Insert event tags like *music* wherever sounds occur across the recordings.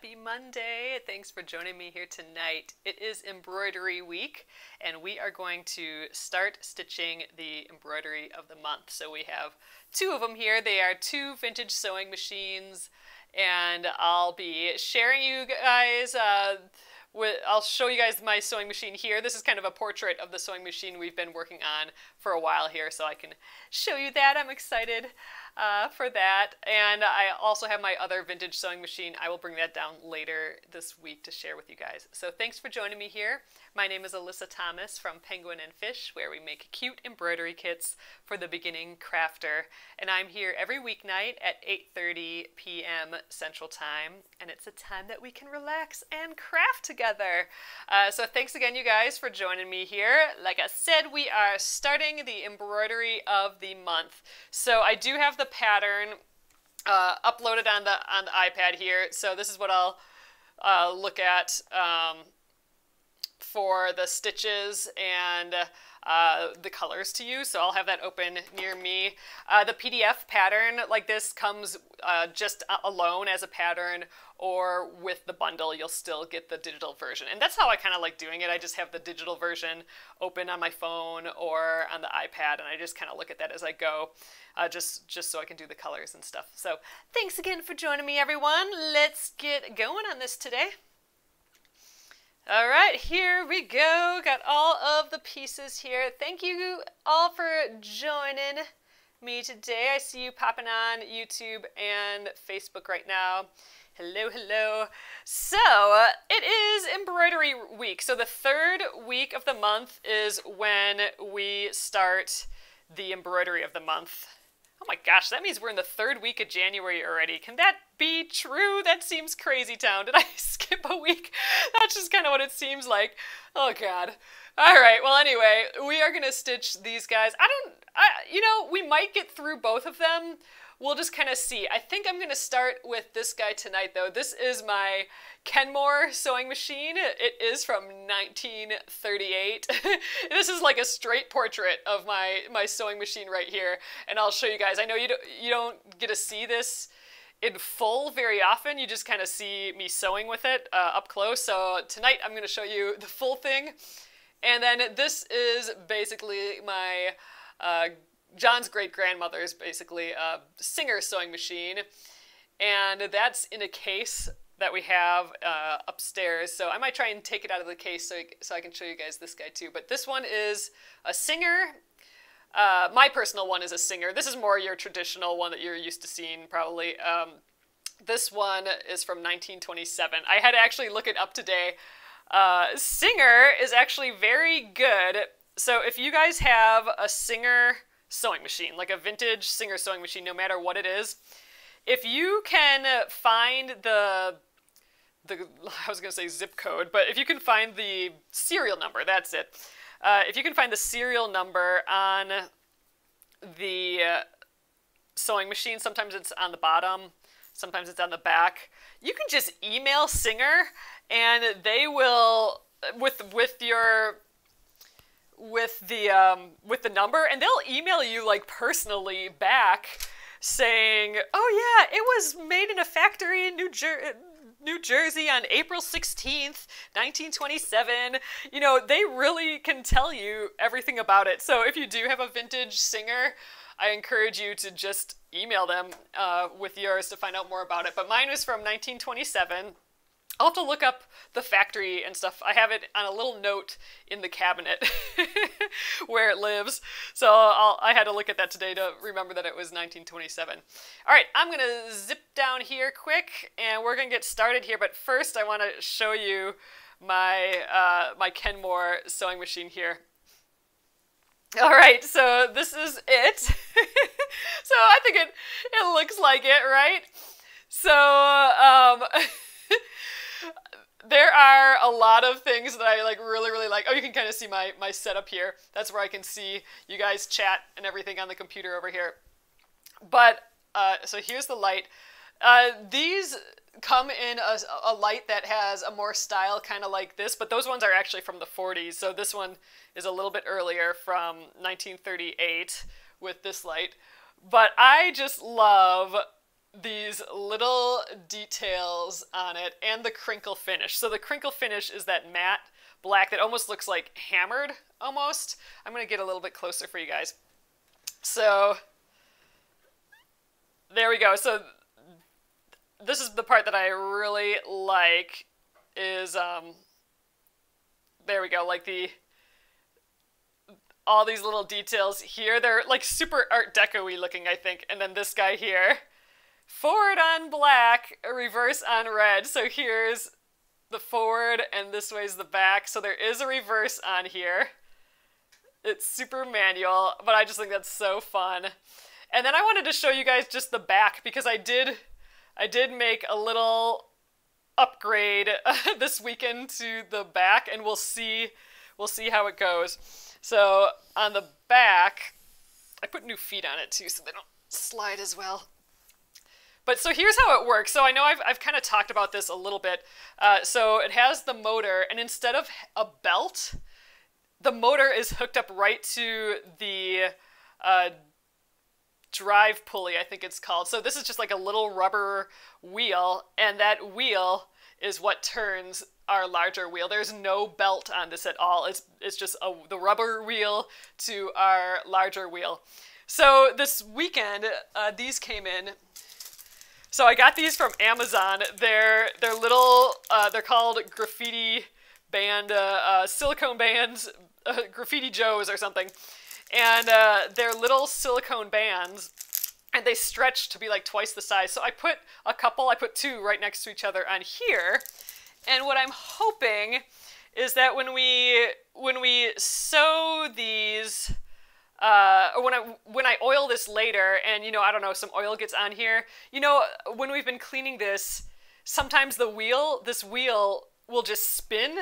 Happy Monday. Thanks for joining me here tonight. It is embroidery week and we are going to start stitching the embroidery of the month. So we have two of them here. They are two vintage sewing machines and I'll be sharing you guys uh, with, I'll show you guys my sewing machine here. This is kind of a portrait of the sewing machine we've been working on for a while here, so I can show you that. I'm excited uh, for that. And I also have my other vintage sewing machine. I will bring that down later this week to share with you guys. So thanks for joining me here. My name is Alyssa Thomas from Penguin and Fish, where we make cute embroidery kits for the beginning crafter. And I'm here every weeknight at 8.30 p.m. Central Time. And it's a time that we can relax and craft together. Uh, so thanks again, you guys, for joining me here. Like I said, we are starting the embroidery of the month. So I do have the pattern uh, uploaded on the on the iPad here. So this is what I'll uh, look at um, for the stitches and uh, the colors to use. So I'll have that open near me. Uh, the PDF pattern like this comes uh, just alone as a pattern or with the bundle you'll still get the digital version. And that's how I kind of like doing it. I just have the digital version open on my phone or on the iPad and I just kind of look at that as I go uh, just, just so I can do the colors and stuff. So thanks again for joining me everyone. Let's get going on this today. All right, here we go. Got all of the pieces here. Thank you all for joining me today. I see you popping on YouTube and Facebook right now. Hello, hello. So, uh, it is embroidery week. So, the third week of the month is when we start the embroidery of the month. Oh my gosh, that means we're in the third week of January already. Can that be true? That seems crazy town. Did I *laughs* skip a week? That's just kind of what it seems like. Oh god. All right, well anyway, we are going to stitch these guys. I don't, I, you know, we might get through both of them we'll just kind of see. I think I'm going to start with this guy tonight, though. This is my Kenmore sewing machine. It is from 1938. *laughs* this is like a straight portrait of my, my sewing machine right here, and I'll show you guys. I know you don't, you don't get to see this in full very often. You just kind of see me sewing with it uh, up close. So tonight I'm going to show you the full thing. And then this is basically my uh, John's great grandmother is basically a Singer sewing machine, and that's in a case that we have uh, upstairs. So I might try and take it out of the case so, so I can show you guys this guy too. But this one is a Singer. Uh, my personal one is a Singer. This is more your traditional one that you're used to seeing probably. Um, this one is from 1927. I had to actually look it up today. Uh, Singer is actually very good. So if you guys have a Singer sewing machine, like a vintage Singer sewing machine, no matter what it is. If you can find the the *laughs* I was to say zip code, but if you can find the serial number, that's it. Uh, if you can find the serial number on the uh, sewing machine, sometimes it's on the bottom, sometimes it's on the back. You can just email Singer, and they will with with your with the um, with the number, and they'll email you like personally back saying, "Oh yeah, it was made in a factory in New Jersey." New Jersey on April 16th, 1927. You know, they really can tell you everything about it. So if you do have a vintage singer, I encourage you to just email them uh, with yours to find out more about it. But mine was from 1927. I'll have to look up the factory and stuff. I have it on a little note in the cabinet *laughs* where it lives. So I'll, i had to look at that today to remember that it was 1927. All right, I'm going to zip down here quick and we're going to get started here. But first I want to show you my, uh, my Kenmore sewing machine here. All right, so this is it. *laughs* so I think it, it looks like it, right? So, um... *laughs* there are a lot of things that I like really really like. Oh, you can kind of see my my setup here. That's where I can see you guys chat and everything on the computer over here. But uh, so here's the light. Uh, these come in a, a light that has a more style kind of like this, but those ones are actually from the 40s. So this one is a little bit earlier from 1938 with this light. But I just love these little details on it and the crinkle finish. So the crinkle finish is that matte black that almost looks like hammered almost. I'm going to get a little bit closer for you guys. So there we go. So this is the part that I really like is um there we go like the all these little details here they're like super art deco-y looking I think and then this guy here forward on black reverse on red so here's the forward and this way's the back so there is a reverse on here it's super manual but I just think that's so fun and then I wanted to show you guys just the back because I did I did make a little upgrade *laughs* this weekend to the back and we'll see we'll see how it goes. So on the back, I put new feet on it too so they don't slide as well. But so here's how it works. So I know I've, I've kind of talked about this a little bit. Uh, so it has the motor, and instead of a belt, the motor is hooked up right to the uh, drive pulley, I think it's called. So this is just like a little rubber wheel, and that wheel is what turns our larger wheel. There's no belt on this at all. It's it's just a, the rubber wheel to our larger wheel. So this weekend, uh, these came in. So I got these from Amazon. They're they're little. Uh, they're called graffiti band, uh, uh silicone bands, uh, graffiti Joes or something and uh, they're little silicone bands and they stretch to be like twice the size. So I put a couple, I put two right next to each other on here. And what I'm hoping is that when we when we sew these uh, or when I when I oil this later and you know I don't know some oil gets on here you know when we've been cleaning this sometimes the wheel this wheel will just spin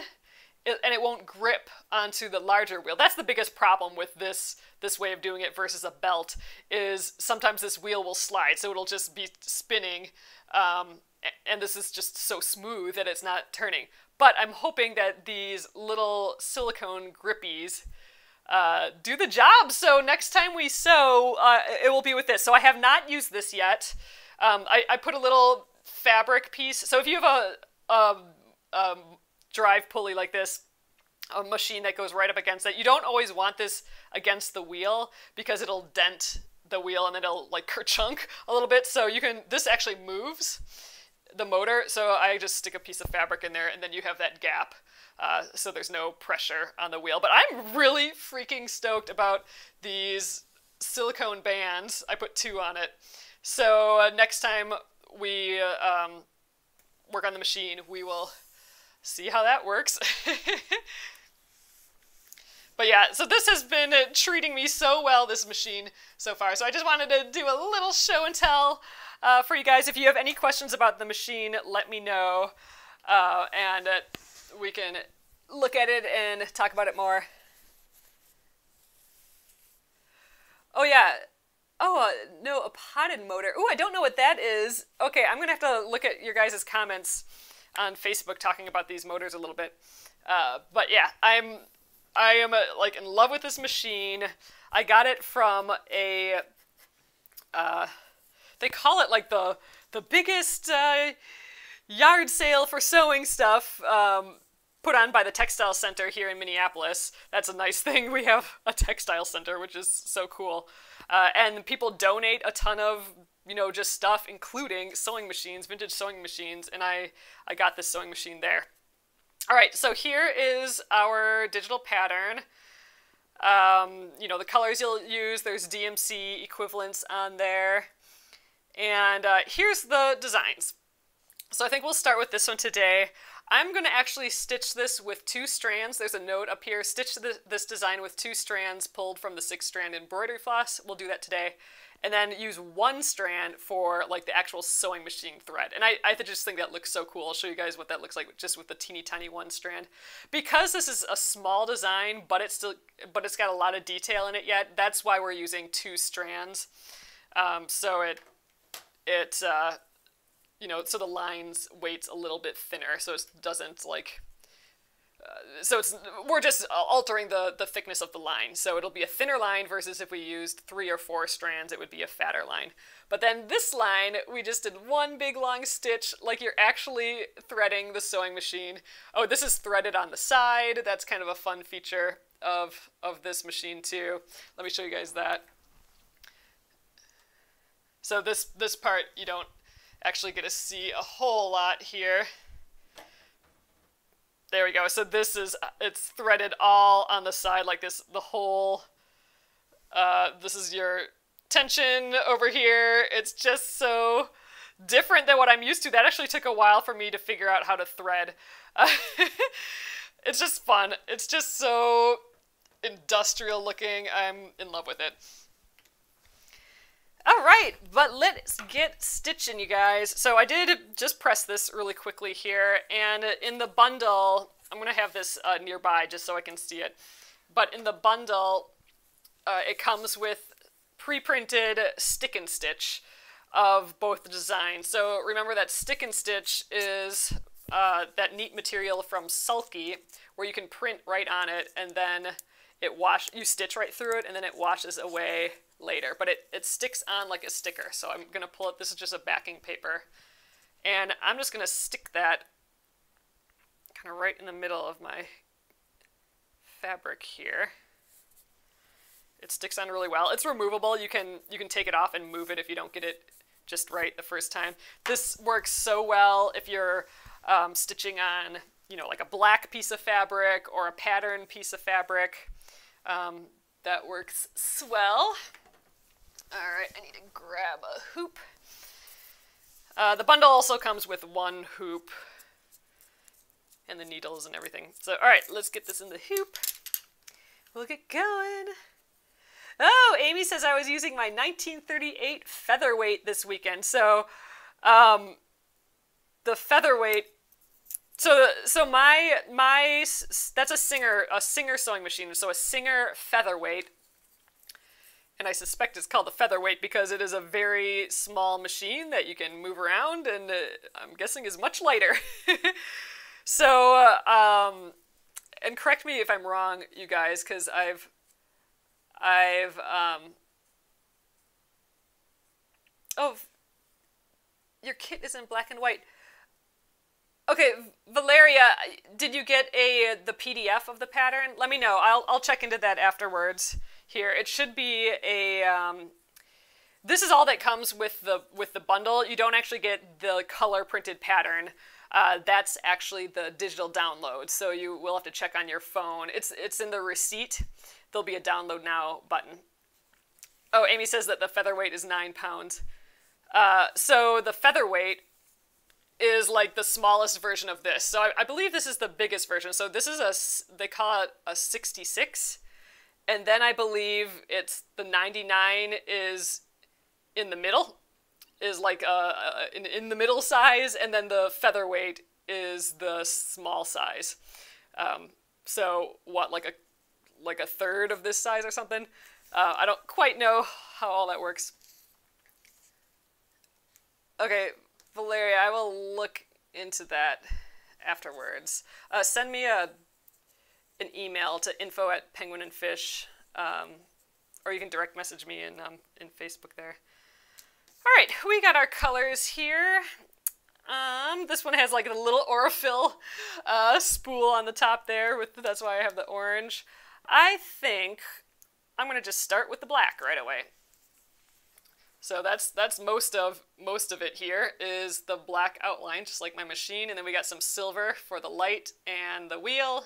and it won't grip onto the larger wheel. That's the biggest problem with this this way of doing it versus a belt is sometimes this wheel will slide, so it'll just be spinning, um, and this is just so smooth that it's not turning. But I'm hoping that these little silicone grippies uh, do the job. So next time we sew, uh, it will be with this. So I have not used this yet. Um, I, I, put a little fabric piece. So if you have a, a, drive pulley like this, a machine that goes right up against it. You don't always want this against the wheel because it'll dent the wheel and then it'll like *laughs* kerchunk a little bit. So you can, this actually moves the motor. So I just stick a piece of fabric in there and then you have that gap. Uh, so there's no pressure on the wheel. But I'm really freaking stoked about these silicone bands. I put two on it. So uh, next time we um, work on the machine, we will see how that works. *laughs* but yeah, so this has been treating me so well, this machine, so far. So I just wanted to do a little show and tell uh, for you guys. If you have any questions about the machine, let me know. Uh, and uh, we can look at it and talk about it more. Oh yeah. Oh, uh, no, a potted motor. Oh, I don't know what that is. Okay, I'm to have to look at your guys' comments on Facebook talking about these motors a little bit. Uh, but yeah, I'm I am uh, like in love with this machine. I got it from a uh, they call it like the the biggest uh, yard sale for sewing stuff um, put on by the textile center here in Minneapolis. That's a nice thing. *laughs* We have a textile center, which is so cool. Uh, and people donate a ton of you know, just stuff, including sewing machines, vintage sewing machines, and I, I got this sewing machine there. All right, so here is our digital pattern. Um, you know, the colors you'll use, there's DMC equivalents on there. And uh, here's the designs. So I think we'll start with this one today. I'm going to actually stitch this with two strands. There's a note up here. Stitch this design with two strands pulled from the six strand embroidery floss. We'll do that today and then use one strand for like the actual sewing machine thread. And I, I just think that looks so cool. I'll show you guys what that looks like just with the teeny tiny one strand. Because this is a small design, but it's still, but it's got a lot of detail in it yet, that's why we're using two strands. Um, so it, it, uh, you know, so the lines weight's a little bit thinner, so it doesn't like uh, so it's we're just altering the the thickness of the line. So it'll be a thinner line versus if we used three or four strands, it would be a fatter line. But then this line, we just did one big long stitch, like you're actually threading the sewing machine. Oh, this is threaded on the side. That's kind of a fun feature of of this machine too. Let me show you guys that. So this this part you don't actually get to see a whole lot here. There we go. So this is, it's threaded all on the side like this, the whole, uh, this is your tension over here. It's just so different than what I'm used to. That actually took a while for me to figure out how to thread. Uh, *laughs* it's just fun. It's just so industrial looking. I'm in love with it. All right, but let's get stitching, you guys. So I did just press this really quickly here, and in the bundle, I'm to have this uh, nearby just so I can see it. But in the bundle, uh, it comes with pre-printed stick and stitch of both the designs. So remember that stick and stitch is uh, that neat material from Sulky, where you can print right on it, and then it wash you stitch right through it, and then it washes away later, but it, it sticks on like a sticker. So I'm going to pull it. This is just a backing paper. And I'm just going to stick that kind of right in the middle of my fabric here. It sticks on really well. It's removable. You can you can take it off and move it if you don't get it just right the first time. This works so well if you're um, stitching on, you know, like a black piece of fabric or a pattern piece of fabric. Um, that works swell. Alright, I need to grab a hoop. Uh, the bundle also comes with one hoop and the needles and everything. So, alright, let's get this in the hoop. We'll get going. Oh, Amy says I was using my 1938 featherweight this weekend. So, um, the featherweight. So, so my my that's a Singer a Singer sewing machine. So a Singer featherweight and I suspect it's called a featherweight because it is a very small machine that you can move around, and uh, I'm guessing is much lighter. *laughs* so, uh, um, and correct me if I'm wrong, you guys, because I've, I've, um, oh, your kit is in black and white. Okay, Valeria, did you get a the PDF of the pattern? Let me know. I'll I'll check into that afterwards here. It should be a, um, this is all that comes with the, with the bundle. You don't actually get the color printed pattern. Uh, that's actually the digital download. So you will have to check on your phone. It's, it's in the receipt. There'll be a download now button. Oh, Amy says that the featherweight is nine pounds. Uh, so the featherweight is like the smallest version of this. So I, I, believe this is the biggest version. So this is a, they call it a 66 and then I believe it's the 99 is in the middle, is like a, uh, uh, in, in the middle size, and then the featherweight is the small size. Um, so what, like a like a third of this size or something? Uh, I don't quite know how all that works. Okay, Valeria, I will look into that afterwards. Uh, send me a an email to info at penguin and fish, um, or you can direct message me in, um, in Facebook there. All right, we got our colors here. Um, this one has like a little *laughs* Aurifil uh, spool on the top there. With that's why I have the orange. I think I'm gonna just start with the black right away. So that's that's most of most of it here is the black outline, just like my machine, and then we got some silver for the light and the wheel,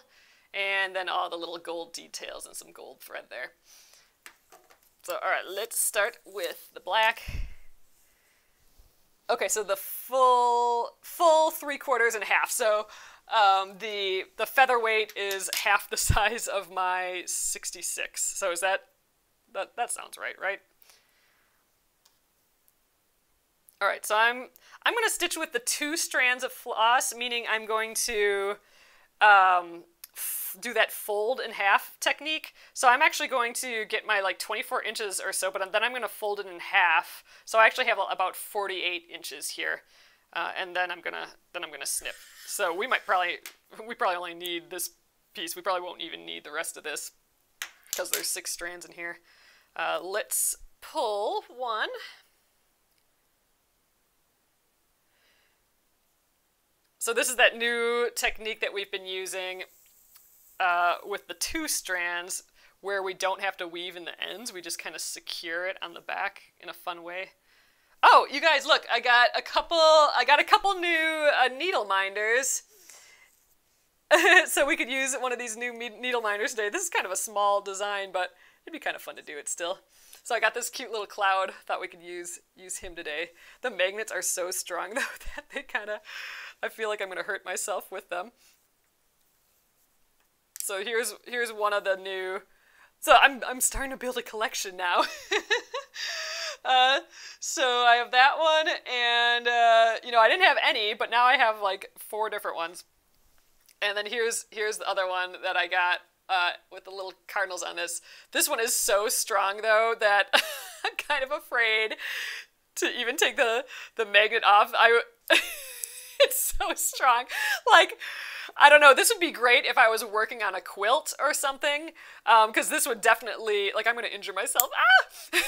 and then all the little gold details and some gold thread there. So, all right, let's start with the black. Okay, so the full, full three quarters and half. So um, the the featherweight is half the *laughs* size of my 66. So is that, that, that sounds right, right? All right, so I'm, I'm going to stitch with the two strands of floss, meaning I'm going to um, do that fold in half technique. So I'm actually going to get my like 24 inches or so, but then I'm going to fold it in half. So I actually have about 48 inches here. Uh, and then I'm gonna then I'm gonna snip. So we might probably we probably only need this piece. We probably won't even need the rest of this because there's six strands in here. Uh, let's pull one. So this is that new technique that we've been using uh, with the two strands where we don't have to weave in the ends. We just kind of secure it on the back in a fun way. Oh, you guys, look! I got a couple. I got a couple new uh, needle minders, *laughs* so we could use one of these new needle minders today. This is kind of a small design, but it'd be kind of fun to do it still. So I got this cute little cloud. Thought we could use use him today. The magnets are so strong *laughs* though that they kind of. I feel like I'm gonna hurt myself with them. So here's here's one of the new. So I'm I'm starting to build a collection now. *laughs* Uh, so I have that one, and uh, you know I didn't have any, but now I have like four different ones. And then here's here's the other one that I got uh, with the little cardinals on this. This one is so strong though that *laughs* I'm kind of afraid to even take the the magnet off. I *laughs* it's so strong, like I don't know. This would be great if I was working on a quilt or something, because um, this would definitely, like, I'm going to injure myself. Ah!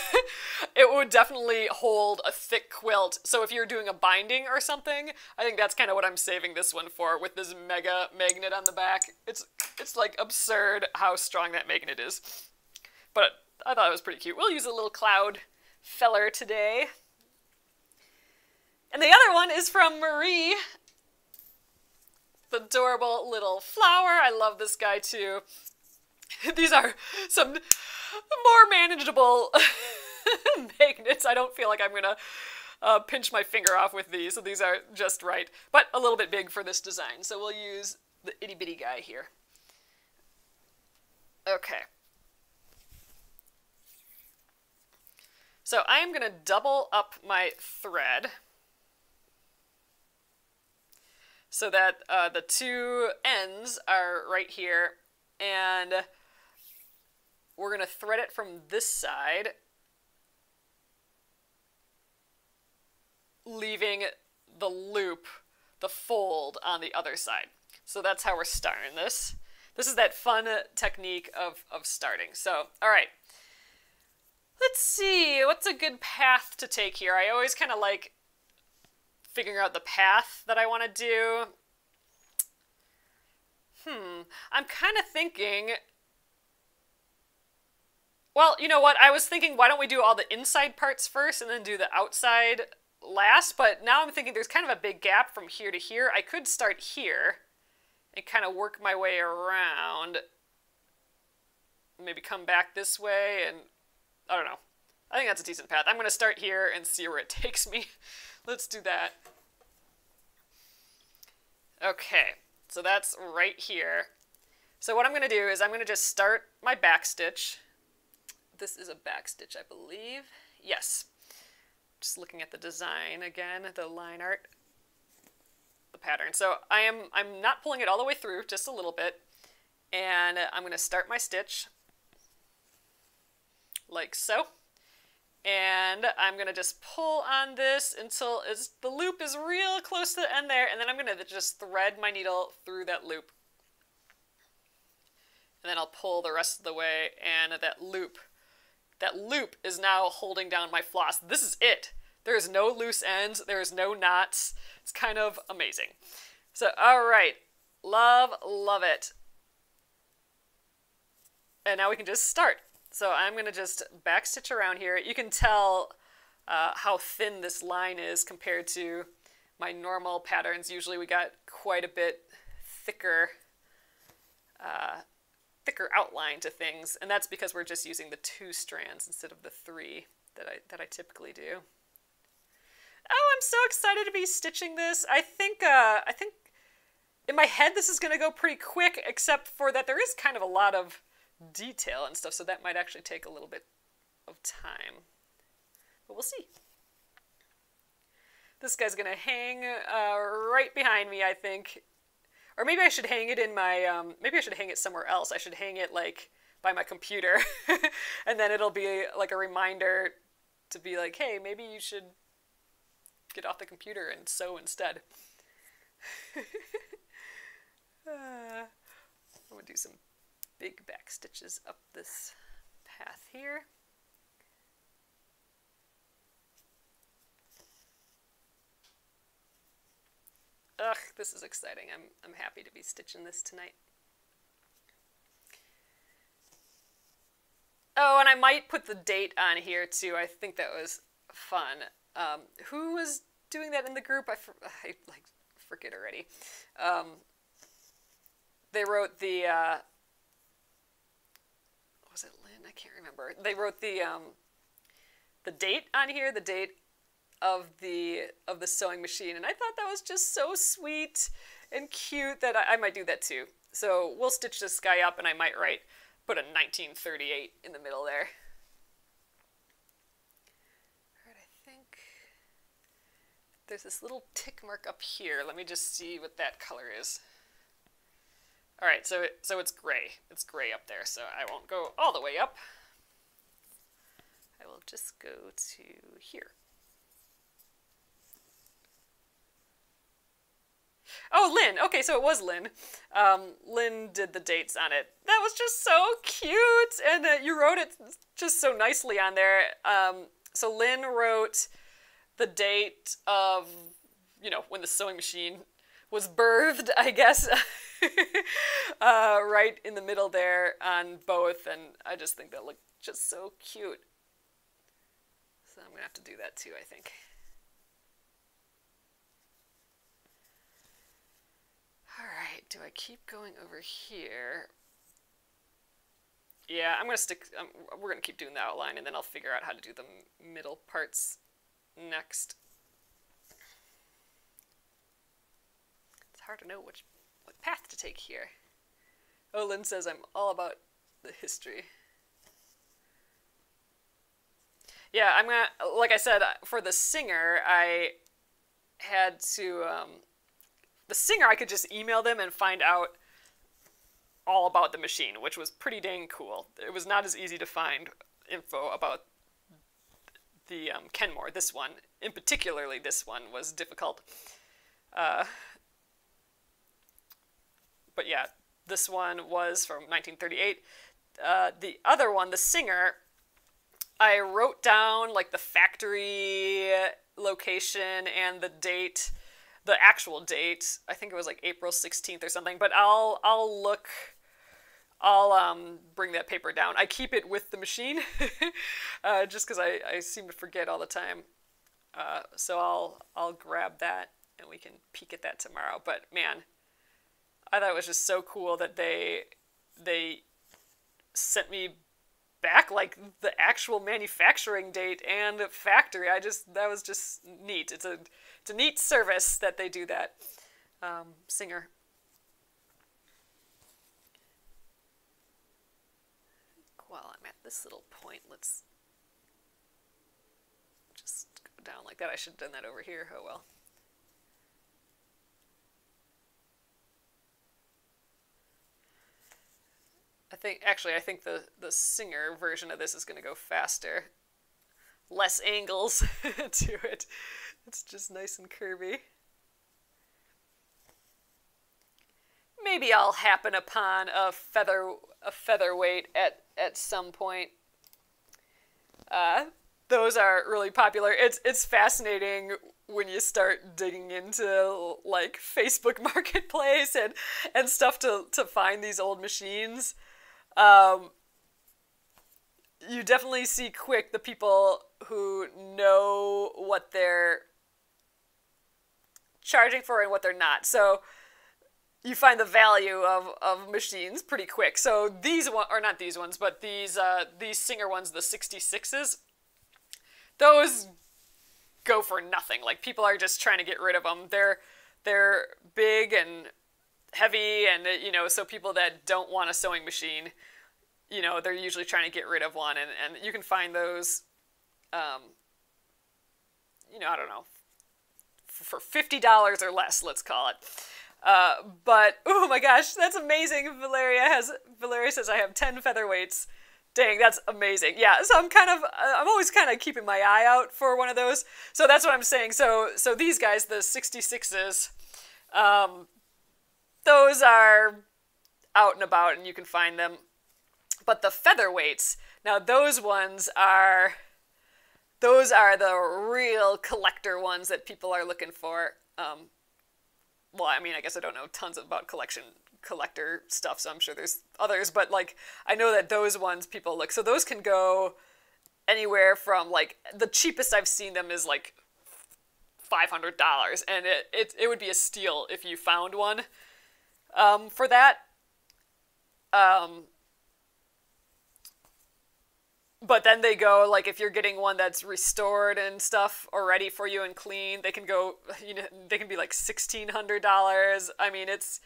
*laughs* it would definitely hold a thick quilt. So if you're doing a binding or something, I think that's kind of what I'm saving this one for, with this mega magnet on the back. It's, it's like absurd how strong that magnet is. But I thought it was pretty cute. We'll use a little cloud feller today. And the other one is from Marie adorable little flower. I love this guy too. *laughs* These are some more manageable *laughs* magnets. I don't feel like I'm to uh, pinch my finger off with these, so these are just right, but a little bit big for this design. So we'll use the itty bitty guy here. Okay. So I am to double up my thread so that uh, the two ends are right here and we're going to thread it from this side leaving the loop, the fold on the other side. So that's how we're starting this. This is that fun technique of, of starting. So, all right. Let's see, what's a good path to take here? I always kind of like figuring out the path that I want to do. Hmm, I'm kind of thinking. Well, you know what? I was thinking, why don't we do all the inside parts first and then do the outside last? But now I'm thinking there's kind of a big gap from here to here. I could start here and kind of work my way around. Maybe come back this way and I don't know. I think that's a decent path. I'm going to start here and see where it *laughs* takes me. Let's do that. Okay, so that's right here. So what I'm going to do is I'm going to just start my back stitch. This is a back stitch, I believe. Yes. Just looking at the design again, the line art, the pattern. So I am I'm not pulling it all the way through, just a little bit. And I'm going to start my stitch like so and I'm gonna just pull on this until the loop is real close to the end there, and then I'm gonna just thread my needle through that loop. And then I'll pull the rest of the way, and that loop, that loop is now holding down my floss. This is it. There is no loose ends, there is no knots. It's kind of amazing. So, all right, love, love it. And now we can just start. So I'm going to just backstitch around here. You can tell uh, how thin this line is compared to my normal patterns. Usually we got quite a bit thicker, uh, thicker outline to things, and that's because we're just using the two strands instead of the three that I, that I typically do. Oh, I'm so excited to be stitching this. I think, uh, I think in my head this is going to go pretty quick, except for that there is kind of a lot of detail and stuff, so that might actually take a little bit of time. But we'll see. This guy's gonna hang uh, right behind me, I think. Or maybe I should hang it in my, um, maybe I should hang it somewhere else. I should hang it like by my computer. *laughs* and then it'll be like a reminder to be like, hey, maybe you should get off the computer and sew instead. *laughs* uh, I'm to do some big back stitches up this path here. Ugh, this is exciting. I'm, I'm happy to be stitching this tonight. Oh, and I might put the date on here too. I think that was fun. Um, who was doing that in the group? I, I like forget already. Um, they wrote the uh? I can't remember. They wrote the um, the date on here, the date of the of the sewing machine, and I thought that was just so sweet and cute that I, I might do that too. So we'll stitch this guy up, and I might write put a 1938 in the middle there. Alright, I think there's this little tick mark up here. Let me just see what that color is. Alright, so, it, so it's gray. It's gray up there, so I won't go all the way up. I will just go to here. Oh, Lynn. Okay, so it was Lynn. Um, Lynn did the dates on it. That was just so cute, and you wrote it just so nicely on there. Um, so Lynn wrote the date of, you know, when the sewing machine was birthed, I guess, *laughs* uh, right in the middle there on both, and I just think that looked just so cute. So I'm gonna have to do that too, I think. Alright, do I keep going over here? Yeah, I'm going to stick, um, we're going to keep doing the outline and then I'll figure out how to do the middle parts next. It's hard to know which what path to take here. Lynn says I'm all about the history. Yeah, I'm gonna, like I said, for the singer, I had to, um, the singer, I could just email them and find out all about the machine, which was pretty dang cool. It was not as easy to find info about the um, Kenmore. This one, in particularly, this one was difficult. Uh, but yeah, this one was from 1938. Uh, the other one, the singer, I wrote down like the factory location and the date the actual date. I think it was like April 16th or something, but I'll I'll look I'll um, bring that paper down. I keep it with the machine *laughs* uh, just because I, I seem to forget all the time. Uh, so I'll I'll grab that and we can peek at that tomorrow. But man, I thought it was just so cool that they they sent me back like the actual manufacturing date and factory. I just that was just neat. It's a it's a neat service that they do that. Um, singer. While I'm at this little point, let's just go down like that. I should have done that over here. Oh well. I think actually I think the the singer version of this is going to go faster. Less angles *laughs* to it. It's just nice and curvy. Maybe I'll happen upon a feather a featherweight at at some point. Uh, those are really popular. It's it's fascinating when you start digging into like Facebook *laughs* Marketplace and and stuff to to find these old machines. Um, you definitely see quick the people who know what they're charging for and what they're not. So you find the value of, of machines pretty quick. So these one or not these ones, but these uh, these Singer ones, the 66s, those go for nothing. Like people are just trying to get rid of them. They're they're big and heavy, and you know, so people that don't want a sewing machine, you know, they're usually trying to get rid of one, and and you can find those. Um, you know, I don't know, for $50 or less, let's call it. Uh, but, *laughs* oh my gosh, that's amazing. Valeria has, Valeria says I have 10 featherweights. Dang, that's amazing. Yeah, so I'm kind of, uh, I'm always kind of keeping my eye out for one of those. So that's what I'm saying. So, so these guys, the 66s, um, those are, out and about and you can find them. But the featherweights, now those ones are those are the real collector ones that people are looking for. Um, well, I mean, I guess I don't know tons about collection collector stuff, so I'm sure there's others, but like I know that those ones people look. So those can go anywhere from like the cheapest I've seen them is like five hundred dollars, and it, it it would be a steal if you found one um, for that. Um, but then they go like if you're getting one that's restored and stuff already for you and clean, they can go *laughs* you know they can be like sixteen hundred dollars. I mean it's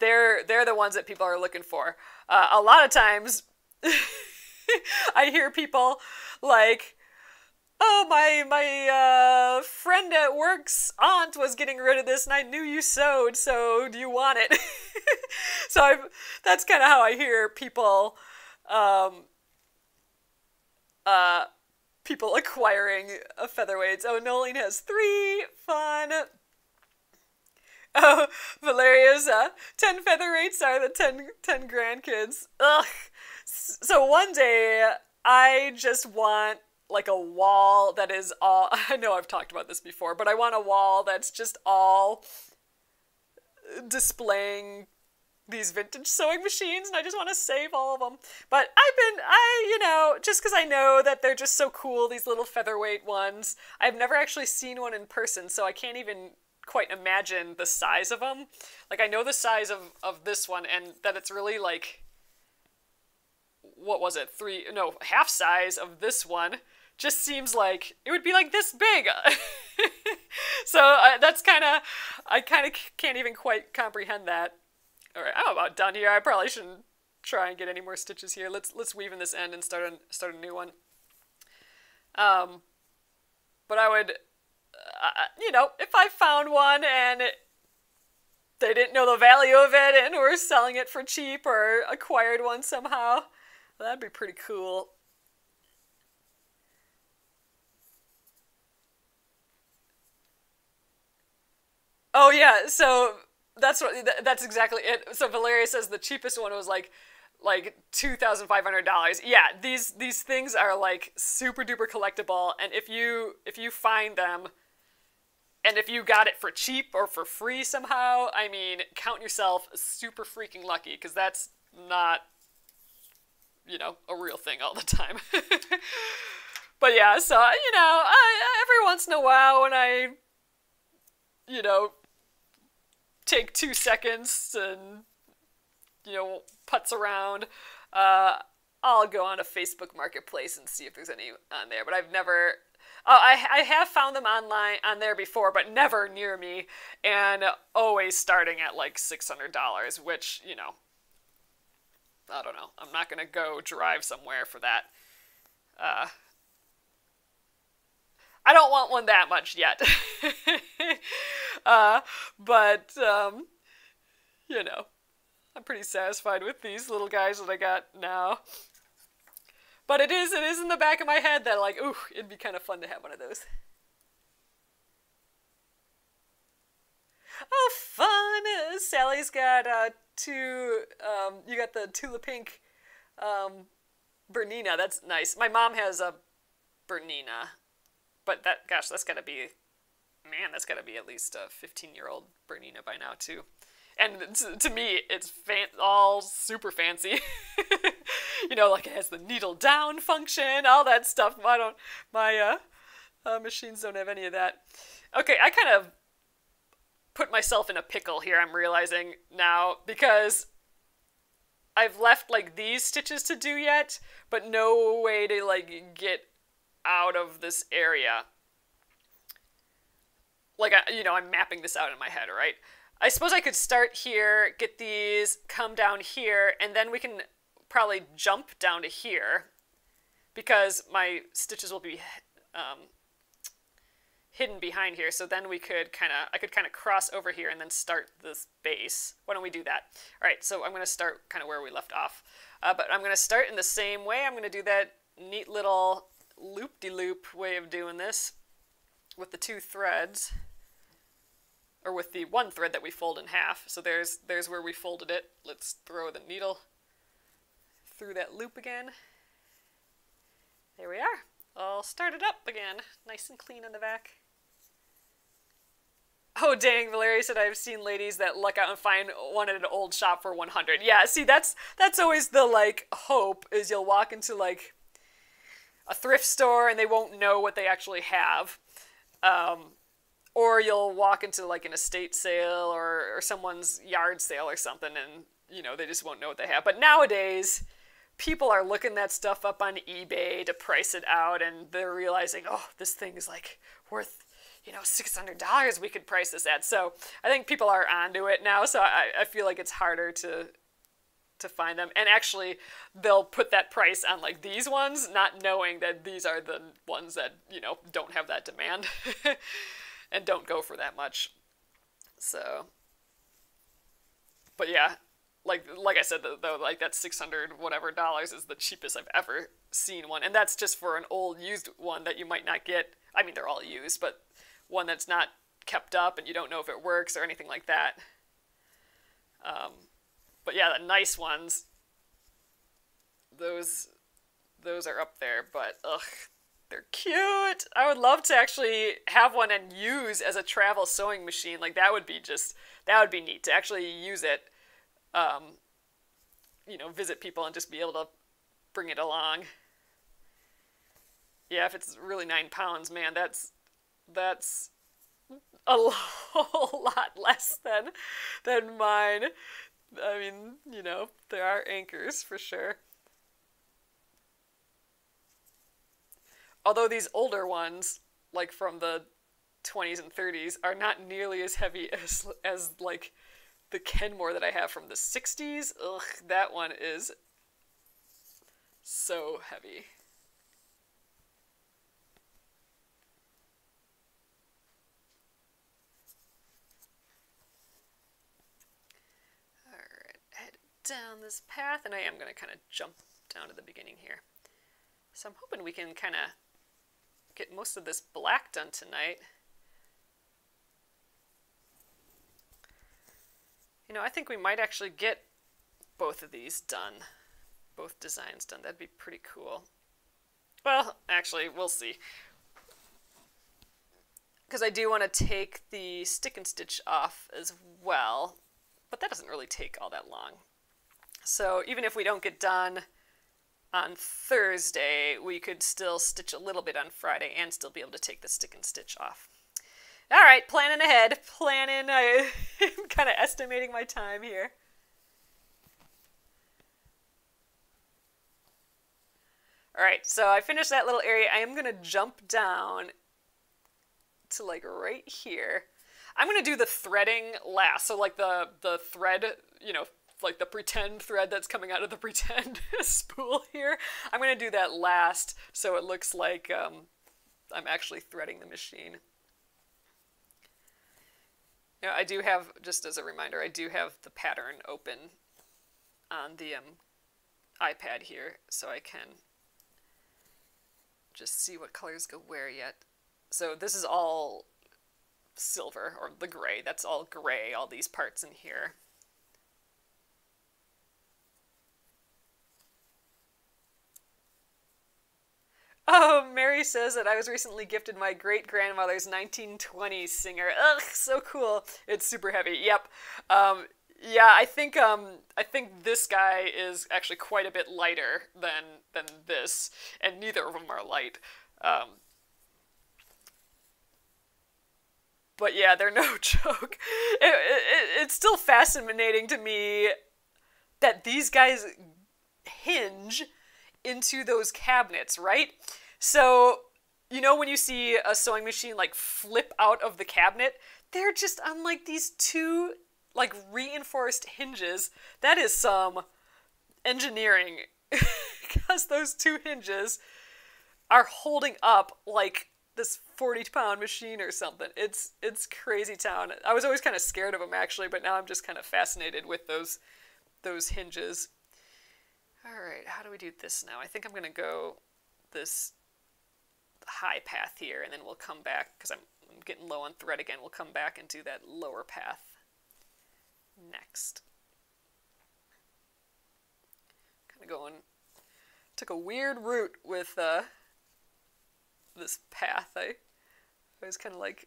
they're they're the ones that people are looking for. Uh, a lot of times, *laughs* I hear people like, "Oh, my my uh, friend at work's aunt was getting rid of this, and I knew you sewed, so do you want it?" *laughs* so i that's kind of how I hear people. Um, uh, people acquiring a featherweights. Oh, Nolene has three. Fun. Oh, Valeria's uh, 10 featherweights are the 10, 10 grandkids. Ugh. So one day, I just want like a wall that is all. *laughs* I know I've talked about this before, but I want a wall that's just all displaying these vintage sewing machines and I just want to save all of them. But I've been, I, you know, just because I know that they're just so cool, these little featherweight ones. I've never actually seen one in person, so I can't even quite imagine the size of them. Like I know the size of of this one and that it's really like what was it? Three no, half size of this one just seems like it would be like this big. *laughs* so uh, that's kind of I kind of can't even quite comprehend that. All right, I'm about done here. I probably shouldn't try and get any more stitches here. Let's let's weave in this end and start a, start a new one. Um, but I would uh, you know, if I found one and it, they didn't know the value of it and were selling it for cheap or acquired one somehow, that'd be pretty cool. Oh yeah, so that's what that's exactly it. So Valeria says the cheapest one was like like two thousand five hundred dollars. Yeah, these these things are like super duper collectible, and if you if you find them, and if you got it for cheap or for free somehow, I mean, count yourself super freaking lucky because that's not, you know, a real thing all the time. *laughs* but yeah, so, you know, I, every once in a while when I, you know, take two seconds and, you know, putz around, uh, I'll go on a Facebook marketplace and see if there's any on there. But I've never uh, I, I have found them online on there before, but never near me, and always starting at like $600, which, you know, I don't know. I'm not going to go drive somewhere for that. Uh, I don't want one that much yet. *laughs* uh, but, um, you know, I'm pretty satisfied with these little guys that I got now. But it is, it is in the back of my head that like, ooh, it'd be kind of fun to have one of those. Oh, fun! Sally's got uh, two, um, you got the Tula Pink um, Bernina. That's nice. My mom has a Bernina. But that, gosh, that's gotta be, man, that's gotta be at least a 15 year old Bernina by now, too and to, to me it's fan- all super fancy *laughs* you know like it has the needle down function all that stuff i don't my uh, uh, machines don't have any of that okay i kind of put myself in a pickle here i'm realizing now because i've left like these stitches to do yet but no way to like get out of this area. Like I, you know i'm mapping this out in my head right? I suppose I could start here, get these, come down here, and then we can probably jump down to here because my stitches will be um, hidden behind here. So then we could kind of, I could kind of cross over here and then start this base. Why don't we do that? All right, so I'm going to start kind of where we left off. Uh, but I'm going to start in the same way. I'm going to do that neat little loop-de-loop -loop way of doing this with the two threads or with the one thread that we fold in half. So there's there's where we folded it. Let's throw the needle through that loop again. There we are. All started up again. Nice and clean in the back. Oh dang, Valeria said I've seen ladies that luck out and find one at an old shop for 100. Yeah, see that's that's always the like hope is you'll walk into like a thrift store and they won't know what they actually have. Um, or you'll walk into like an estate sale or, or someone's yard sale or something and you know they just won't know what they have. But nowadays people are looking that stuff up on eBay to price it out and they're realizing, oh, this thing is like worth, you know, *laughs* $600 we could price this at. So I think people are onto it now. So I, I feel like it's harder to to find them and actually they'll put that price on like these ones not knowing that these are the ones that you know don't have that demand *laughs* and don't go for that much so but yeah like like I said though, like that six hundred whatever dollars is the cheapest I've ever seen one, and that's just for an old used one that you might not get. I mean, they're all used, but one that's not kept up and you don't know if it works or anything like that. Um, but yeah, the nice ones, those those are up there. But ugh, they're cute. I would love to actually have one and use as a travel sewing machine. Like that would be just that would be neat to actually use it um, you know, visit people and just be able to bring it along. Yeah, if it's really nine pounds, man, that's that's a *laughs* whole lot less than than mine. I mean, you know, there are anchors for sure. Although these older ones, like from the 20s and 30s, are not nearly as heavy *laughs* as as like the Kenmore that I have from the 60s, ugh, that one is so heavy. Down this path, and I am going to kind of jump down to the beginning here. So I'm hoping we can kind of get most of this black done tonight. You know, I think we might actually get both of these done. Both designs done. That'd be pretty cool. Well, actually, we'll see. Because I do want to take the stick and stitch off as well. But that doesn't really take all that long. So even if we don't get done on Thursday, we could still stitch a little bit on Friday and still be able to take the stick and stitch off. All right, planning ahead, planning, uh, *laughs* I, am kind of estimating my time here. All right, so I finished that little area. I am going to jump down to like right here. I'm going to do the threading last. So like the, the thread, you know, like the pretend thread that's coming out of the *laughs* pretend *laughs* spool here. I'm going to do that last so it looks like um, I'm actually threading the machine. Know, I do have, just as a reminder, I do have the pattern open on the um, iPad here, so I can just see what colors go where yet. So this is all silver, or the gray. That's all gray, all these parts in here. Oh, Mary says that I was recently gifted my great grandmother's 1920s Singer. Ugh, so cool. It's super heavy. Yep. Um, yeah, I think um, I think this guy is actually quite a bit lighter than than this, and neither of them are light. Um, but yeah, they're no *laughs* joke. It, it, it's still fascinating to me that these guys hinge into those cabinets, right? So, you know, when you see a sewing machine like flip out of the cabinet, they're just on like these two like reinforced hinges. That is some engineering *laughs* because those two hinges are holding up like this 40 pound machine or something. It's it's crazy town. I was always kind of scared of them actually, but now I'm just kind of fascinated with those those hinges. All right, how do we do this now? I think I'm going to go this high path here and then we'll come back because I'm I'm getting low on thread again. We'll come back and do that lower path next. Kind of going, took a weird route with uh, this path. I, I was kind of like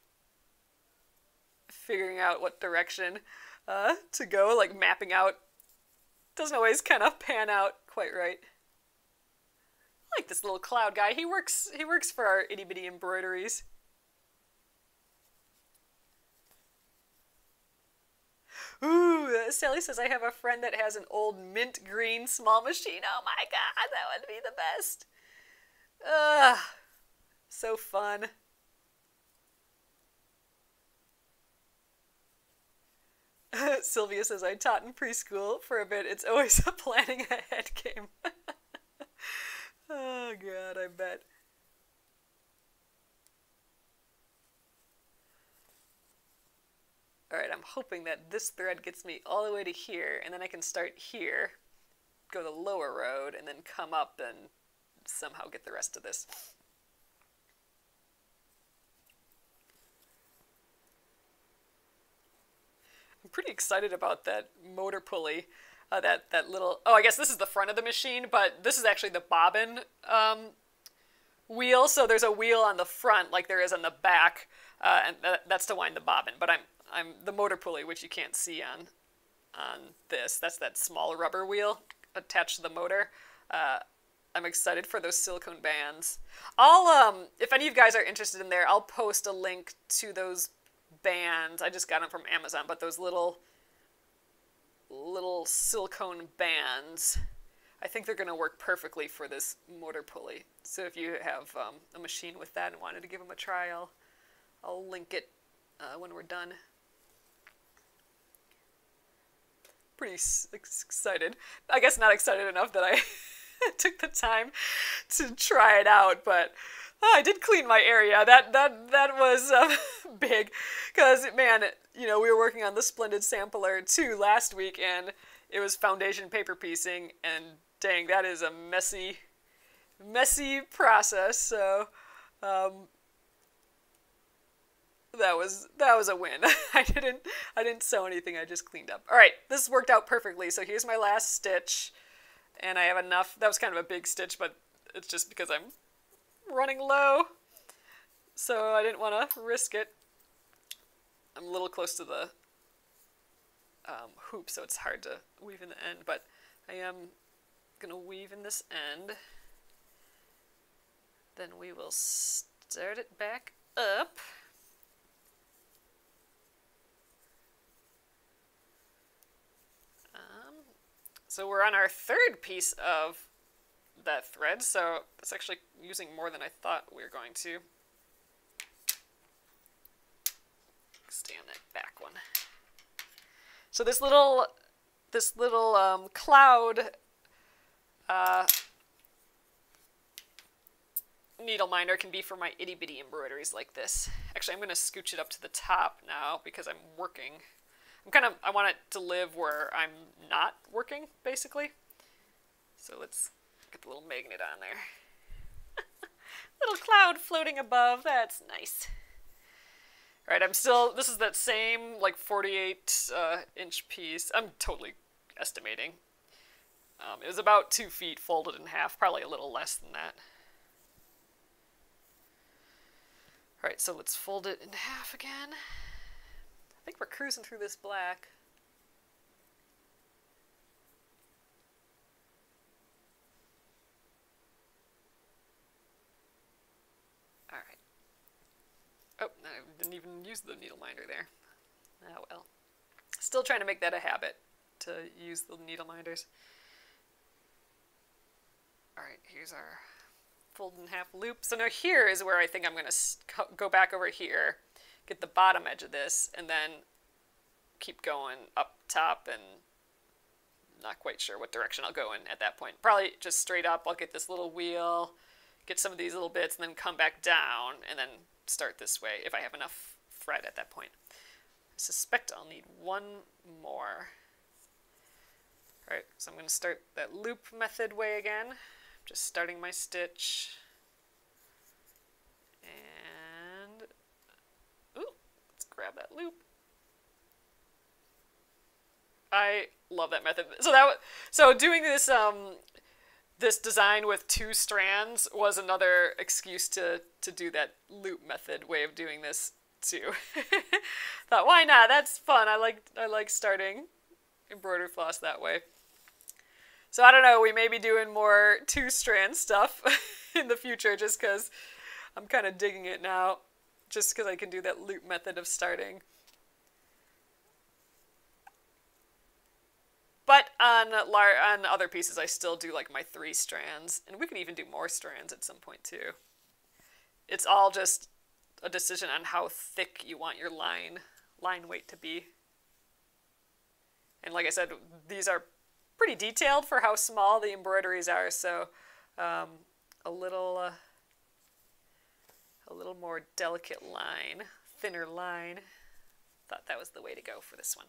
figuring out what direction uh, to go, like mapping out. Doesn't always kind of pan out quite right. I like this little cloud guy. He works. He works for our itty bitty embroideries. Ooh, Sally says I have a friend that has an old mint green small machine. Oh my god, that would be the best. Ugh, so fun. *laughs* Sylvia says I taught in preschool for a bit. It's always a planning ahead game. *laughs* oh god, I bet. Alright, I'm hoping that this thread gets me all the way to here, and then I can start here, go the lower road, and then come up and somehow get the rest of this. Pretty excited about that motor pulley. Uh, that, that little, oh, I guess this is the front of the machine, but this is actually the bobbin um, wheel. So there's a wheel on the front like there is on the back, uh, and th that's to wind the bobbin. But I'm, I'm the motor pulley, which you can't see on, on this. That's that small rubber wheel attached to the motor. Uh, I'm excited for those silicone bands. I'll, um, if any of you guys are interested in there, I'll post a link to those bands. I just got them from Amazon, but those little little silicone bands, I think they're going to work perfectly for this motor pulley. So if you have um, a machine with that and wanted to give them a try, I'll, I'll link it uh, when we're done. Pretty excited. I guess not excited enough that I *laughs* took the time to try it out, but oh, I did clean my area. That that that was uh, *laughs* big, because man, you know we were working on the Splendid Sampler too last week, and it was foundation paper piecing, and dang, that is a messy, messy process. So. Um, that was that was a win. *laughs* I didn't I didn't sew anything. I just cleaned up. All right, this worked out perfectly. So here's my last stitch, and I have enough. That was kind of a big stitch, but it's just because I'm running low. So I didn't want to risk it. I'm a little close to the um, hoop, so it's hard to weave in the end, but I am going to weave in this end. Then we will start it back up. Um, so we're on our third piece of that thread, so it's actually using more than I thought we were going to. Stay on that back one. So this little, this little um, cloud uh, needle minder can be for my itty bitty embroideries like this. Actually, I'm going to scooch it up to the top now because I'm working. I'm kind of, I want it to live where I'm not working, basically. So let's Get the little magnet on there. *laughs* little cloud floating above. That's nice. All right, I'm still, this is that same like 48 uh, inch piece. I'm totally estimating. Um, it was about two feet folded in half, probably a little less than that. All right, so let's fold it in half again. I think we're cruising through this black. Oh, I didn't even use the needle minder there. Ah well. Still trying to make that a habit to use the needle minders. Alright, here's our fold in half loop. So now here is where I think I'm going to go back over here, get the bottom edge of this, and then keep going up top and not quite sure what direction I'll go in at that point. Probably just straight up, I'll get this little wheel, get some of these little bits, and then come back down, and then start this way if I have enough thread at that point. I suspect I'll need one more. Alright, so I'm going to start that loop method way again. Just starting my stitch. And ooh, let's grab that loop. I love that method. So that so doing this um this design with two strands was another excuse to to do that loop method way of doing this too. *laughs* Thought why not? That's fun. I like I like starting embroidery floss that way. So I don't know. We may be doing more two strand stuff *laughs* in the future just because I'm kind of digging it now, just because I can do that loop method of starting. But on lar- on other pieces, I still do like my three strands, and we can even do more strands at some point too. It's all just a decision on how thick you want your line line weight to be. And like I said, these are pretty detailed for how small the embroideries are, so um, a little uh, a little more delicate line, thinner line. Thought that was the way to go for this one.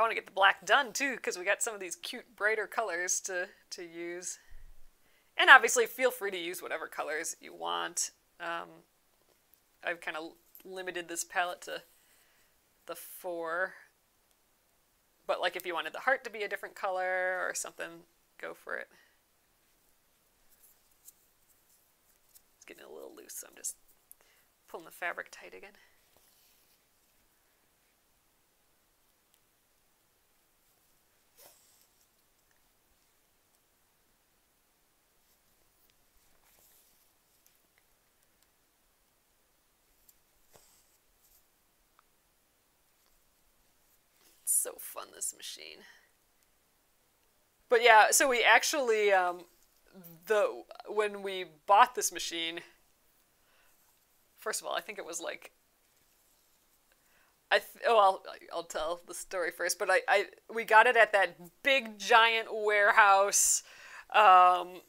I want to get the black done too because we got some of these cute brighter colors to, to use. And obviously feel free to use whatever colors you want. Um, I've kind of limited this palette to the four. But like if you wanted the heart to be a different color or something, go for it. It's getting a little loose, so I'm just pulling the fabric tight again. So fun, this machine. But yeah, so we actually, um, the when we bought this machine, first of all, I think it was like, I th- oh, I'll, I'll tell the story first, but I, I we got it at that big giant warehouse um,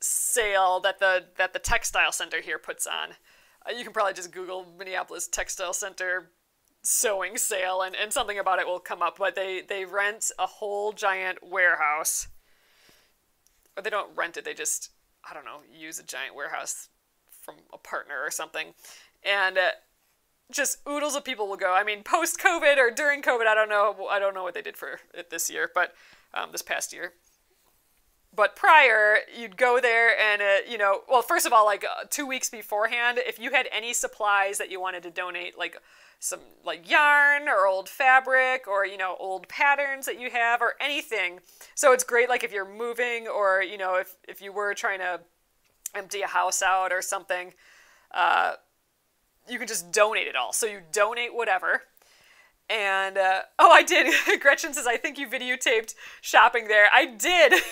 sale that the that the textile center here puts on. Uh, you can probably just Google Minneapolis Textile Center sewing sale and, and something about it will come up but they they rent a whole giant warehouse. Or they don't rent it they just i don't know use a giant warehouse from a partner or something. And uh, just oodles of people will go. I mean post covid or during covid i don't know i don't know what they did for it this year but um, this past year. But prior you'd go there and uh, you know well first of all like uh, two weeks beforehand if you had any supplies that you wanted to donate like some like yarn or old fabric or you know old patterns that you have or anything. So it's great like if you're moving or you know if, if you were trying to empty a house out or something uh, you can just donate it all. So you donate whatever. And uh, oh i did. *laughs* Gretchen says i think you videotaped shopping there. I did. *laughs*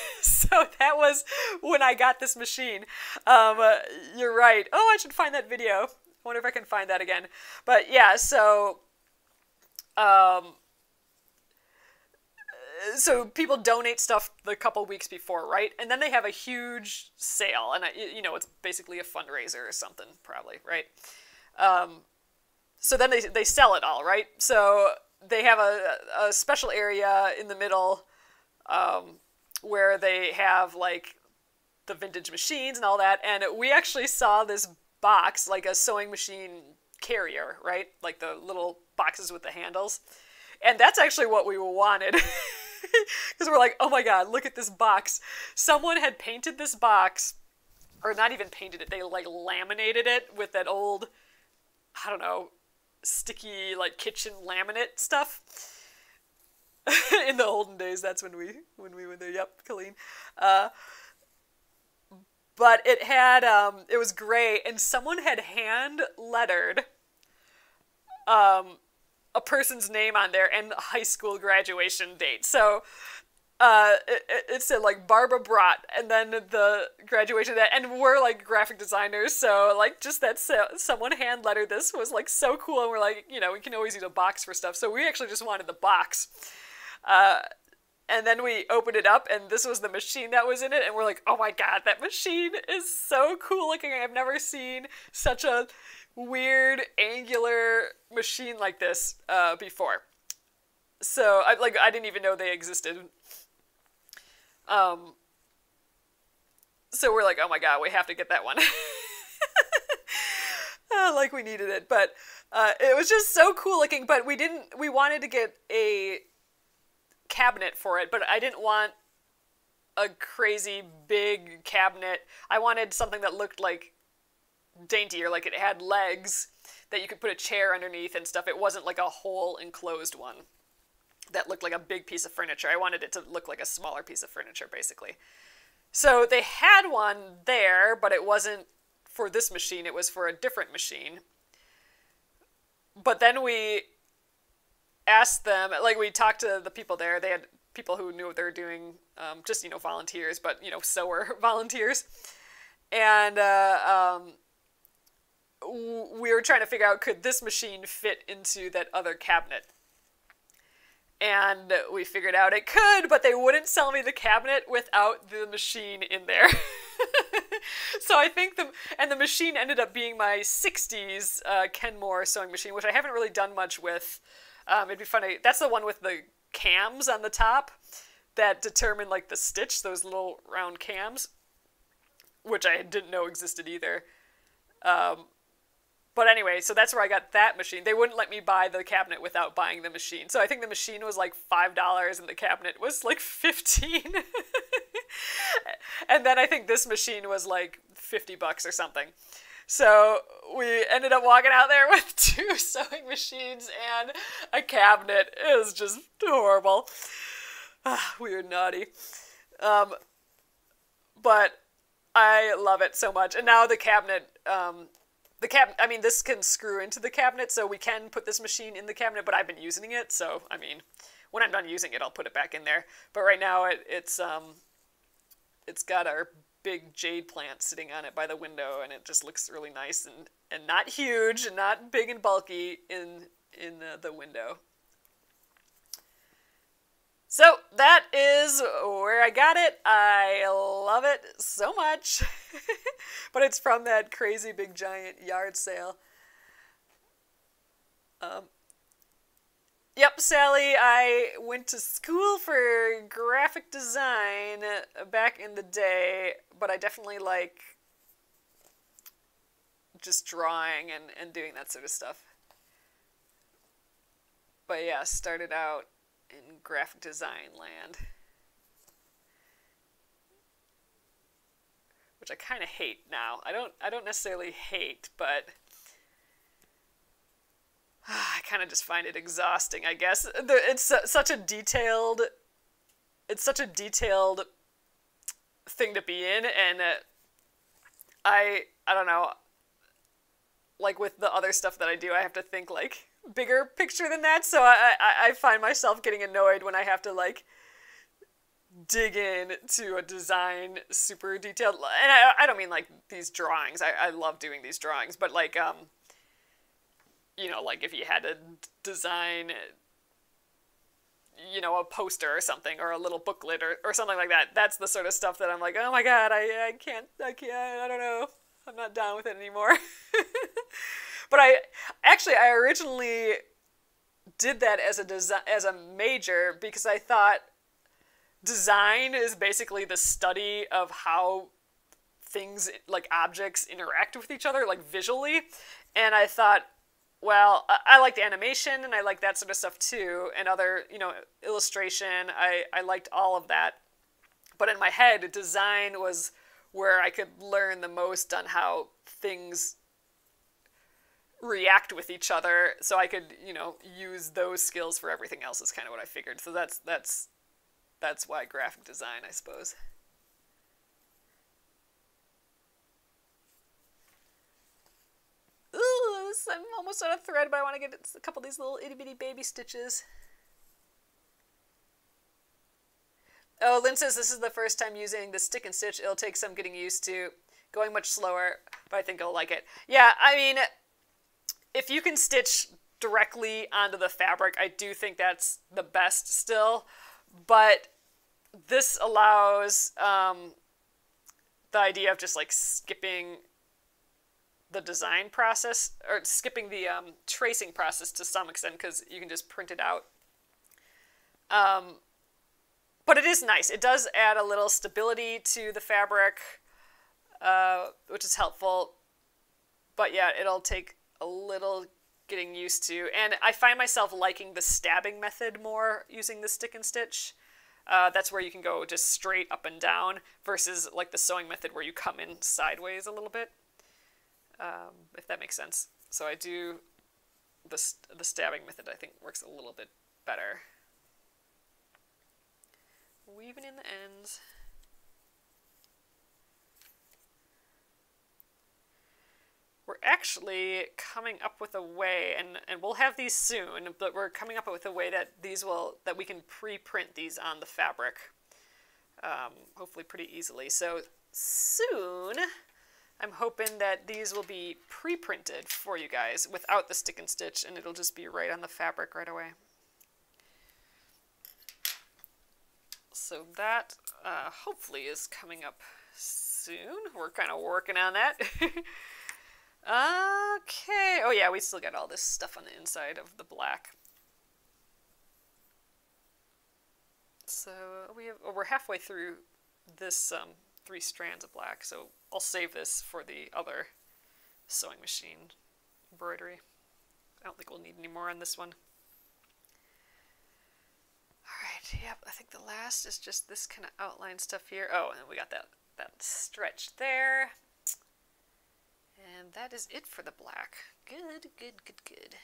So that was when i got this machine. Um, uh, you're right. Oh i should find that video I wonder if I can find that again. But yeah, so um, so people donate stuff the couple weeks before, right? And then they have a huge sale, and I, you know it's basically a fundraiser or something, probably, right? Um, so then they they sell it all, right? So they have a, a special area in the middle um, where they have like the vintage machines and all that, and we actually saw this box, like a sewing machine carrier, right? Like the little boxes with the handles. And that's actually what we wanted. *laughs* Because we're like, oh my god, look at this box. Someone had painted this box, or not even painted it, they like laminated it with that old, I don't know, sticky like kitchen laminate stuff. *laughs* In the olden days, that's when we when we went there. Yep, Colleen. Uh, but it had um, it was gray, and someone had hand lettered um, a person's name on there and high school graduation date. So uh, it, it, said like Barbara Brott, and then the graduation that, and we're like graphic designers, so like just that so, someone hand lettered this was like so cool, and we're like, you know, we can always use a box for stuff, so we actually just wanted the box. Uh, and then we opened it up, and this was the machine that was in it, and we're like, oh my god, that machine is so cool looking. I've never seen such a weird angular machine like this uh, before. So I like I didn't even know they existed. Um, so we're like, oh my god, we have to get that one. *laughs* uh, like we needed it, but uh, it was just so cool looking. But we didn't. We wanted to get a cabinet for it, but I didn't want a crazy big cabinet. I wanted something that looked like dainty or like it had legs that you could put a chair underneath and stuff. It wasn't like a whole enclosed one that looked like a big piece of furniture. I wanted it to look like a smaller piece of furniture, basically. So they had one there, but it wasn't for this machine, it was for a different machine. But then we asked them, like, we talked to the people there. They had people who knew what they were doing, um, just, you know, volunteers, but, you know, *laughs* so were volunteers. And uh, um, we were trying to figure out could this machine fit into that other cabinet and we figured out it could, but they wouldn't sell me the cabinet without the machine in there. *laughs* so I think the and the machine ended up being my '60s uh, Kenmore sewing machine, which I haven't really done much with. Um, it'd be funny. That's the one with the cams on the top that determine like the stitch, those little round cams, which I didn't know existed either. Um, but anyway, so that's where I got that machine. They wouldn't let me buy the cabinet without buying the machine. So I think the machine was like $5 and the cabinet was like *laughs* 15. and then I think this machine was like 50 bucks or something. So we ended up walking out there *laughs* with two sewing machines and a cabinet. It was just horrible. we were naughty. Um, but I love it so much. And now the cabinet um, the cabinet, I mean, this can screw into the cabinet, so we can put this machine in the cabinet, but I've been using it, so, I mean, when I'm done using it, I'll put it back in there. But right now, it, it's, um, it's got our big jade plant sitting on it by the window, and it just looks really nice and, and not huge and not big and bulky in, in uh, the window. So that is where I got it. I love it so much. *laughs* but it's from that crazy big giant yard sale. Um, yep, Sally, I went to school for graphic design back in the day, but I definitely like just drawing and, and doing that sort of stuff. But yeah, started out in graphic design land. Which I kind of hate now. I don't I don't necessarily hate, but *sighs* I kind of just find it exhausting, I guess. It's such a detailed it's such a detailed thing to be in and uh, I I don't know like with the other stuff that I do, I have to think like bigger picture than that. So I, I, I find myself getting annoyed when I have to like dig in to a design super detailed and I, I don't mean like these drawings I, I love doing these drawings but like um you know like if you had to design you know a poster or something or a little booklet or, or something like that that's the sort of stuff that i'm like oh my god i, I can't i can't i don't know. I'm not down with it anymore. *laughs* But I actually I originally did that as a design as a major because I thought design is basically the study of how things like objects interact with each other like visually. And i thought well i liked animation and i like that sort of stuff too and other you know illustration i i liked all of that but in my head design was where i could learn the most on how things react with each other so I could, you know, use those skills for everything else is kind of what I figured. So that's that's that's why graphic design, I suppose. Ooh, I'm almost out of thread, but I want to get a couple of these little itty bitty baby stitches. Oh, Lynn says this is the first time using the stick and stitch. It'll take some getting used to. Going much slower, but I think I'll like it. Yeah, I mean, if you can stitch directly onto the fabric, I do think that's the best still. But this allows um, the idea of just like skipping the design process or skipping the um, tracing process to some extent because you can just print it out. Um, but it is nice. It does add a little stability to the fabric, uh, which is helpful. But yeah, it'll take a little getting used to. And I find myself liking the stabbing method more using the stick and stitch. Uh, that's where you can go just straight up and down versus like the sewing method where you come in sideways a little bit, um, if that makes sense. So I do the, the stabbing method I think works a little bit better. Weaving in the ends. We're actually coming up with a way, and, and we'll have these soon, but we're coming up with a way that these will, that we can pre-print these on the fabric, um, hopefully pretty easily. So soon, I'm hoping that these will be pre-printed for you guys without the stick and stitch, and it'll just be right on the fabric right away. So that uh, hopefully is coming up soon. We're kind of working on that. *laughs* okay. Oh yeah, we still got all this stuff on the inside of the black. So we have, oh, we're halfway through this um, three strands of black, so I'll save this for the other sewing machine embroidery. I don't think we'll need any more on this one. Alright, yep, I think the last is just this kind of outline stuff here. Oh, and we got that, that stretch there. And that is it for the black. Good, good, good, good.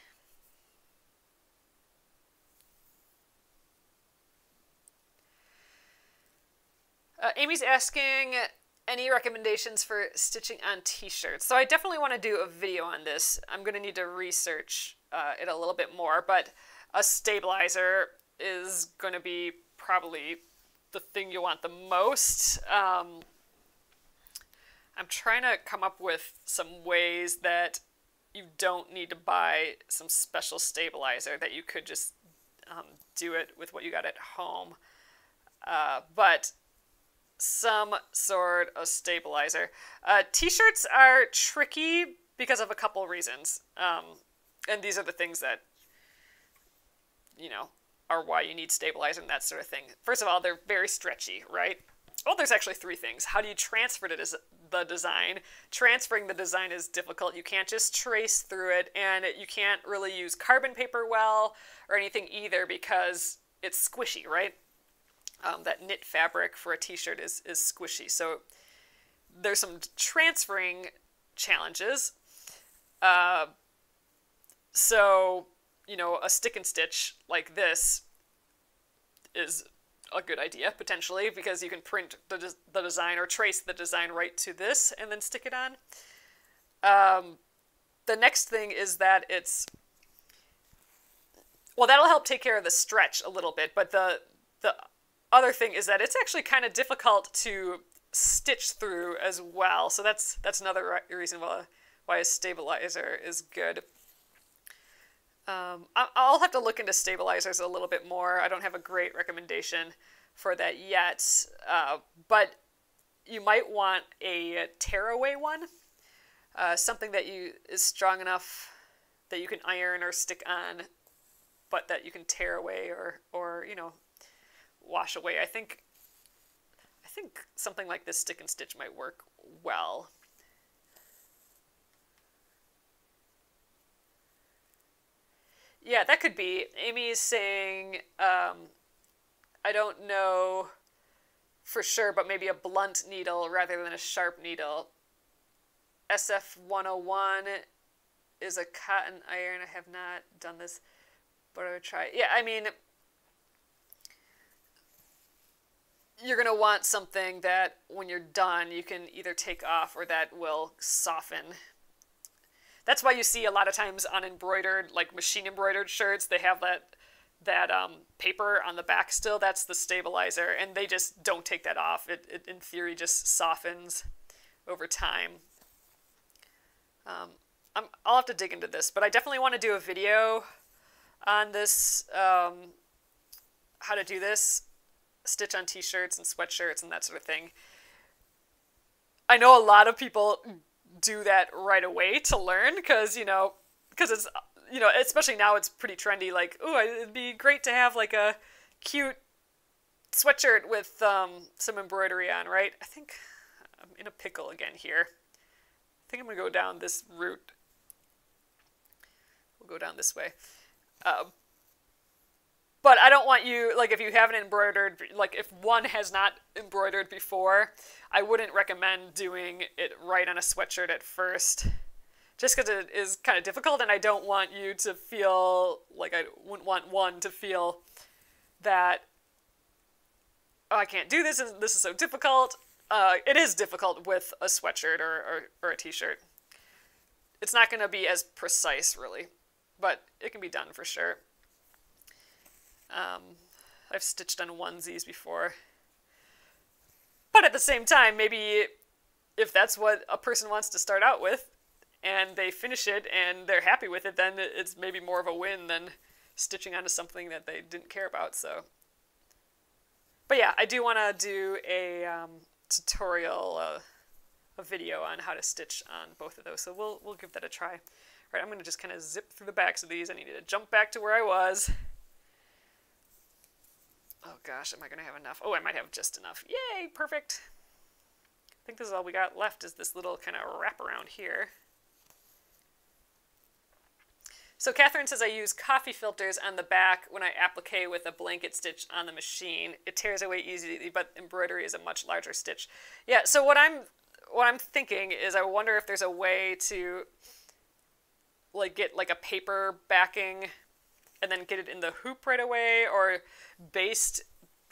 Uh, Amy's asking any recommendations for stitching on t-shirts. So I definitely want to do a video on this. I'm going to need to research uh, it a little bit more, but a stabilizer is going to be probably the thing you want the most. Um, I'm trying to come up with some ways that you don't need to buy some special stabilizer, that you could just um, do it with what you got at home. Uh, but some sort of stabilizer. Uh, t-shirts are tricky because of a couple reasons. Um, and these are the things that, you know, are why you need stabilizer and that sort of thing. First of all, they're very stretchy, right? Well, there's actually three things. How do you transfer the design? Transferring the design is difficult. You can't just trace through it, and you can't really use carbon paper well or anything either because it's squishy, right? Um, that knit fabric for a t-shirt is, is squishy. So there's some transferring challenges. Uh, so, you know, a stick and stitch like this is a good idea, potentially, because you can print the, the design or trace the design right to this and then stick it on. Um, the next thing is that it's well that'll help take care of the stretch a little bit but the the other thing is that it's actually kind of difficult to stitch through as well. So that's that's another reason why why a stabilizer is good. Um, I'll have to look into stabilizers a little bit more. I don't have a great recommendation for that yet, uh, but you might want a tearaway one, uh, something that you is strong enough that you can iron or stick on, but that you can tear away or or you know wash away. I think I think something like this stick and stitch might work well. Yeah, that could be. Amy is saying, um, I don't know for sure, but maybe a blunt needle rather than a sharp needle. SF101 is a cotton iron. I have not done this, but I would try. Yeah, I mean, you're going to want something that when you're done you can either take off or that will soften. That's why you see a lot of times on embroidered, like machine embroidered shirts, they have that that um, paper on the back still. That's the stabilizer, and they just don't take that off. It, it in theory just softens over time. Um, i will have to dig into this, but I definitely want to do a video on this, um, how to do this stitch on t-shirts and sweatshirts and that sort of thing. I know a lot of people do that right away to learn because, you know, because it's, you know, especially now it's pretty trendy. Like, oh, it'd be great to have like a cute sweatshirt with um, some embroidery on, right? I think I'm in a pickle again here. I think I'm going to go down this route. We'll go down this way. Uh, but I don't want you, like, if you haven't embroidered, like, if one has not embroidered before, I wouldn't recommend doing it right on a sweatshirt at first. Just because it is kind of difficult, and I don't want you to feel like I wouldn't want one to feel that oh, I can't do this, and this is so difficult. Uh, it is difficult with a sweatshirt or, or, or a t-shirt. It's not going to be as precise, really, but it can be done for sure. Um, I've stitched on onesies before. But at the same time, maybe if that's what a person wants to start out with, and they finish it and they're happy with it, then it's maybe more of a win than stitching onto something that they didn't care about. So but yeah, I do want to do a um, tutorial, uh, a video on how to stitch on both of those. So we'll, we'll give that a try. All right, I'm going to just kind of zip through the backs of these. I need to jump back to where I was. Oh gosh, am I going to have enough? Oh, I might have just enough. Yay, perfect. I think this is all we got left is this little kind of wrap around here. So Catherine says I use coffee filters on the back when I applique with a blanket stitch on the machine. It tears away easily, but embroidery is a much larger stitch. Yeah, so what I'm what I'm thinking is I wonder if there's a way to like get like a paper backing and then get it in the hoop right away or baste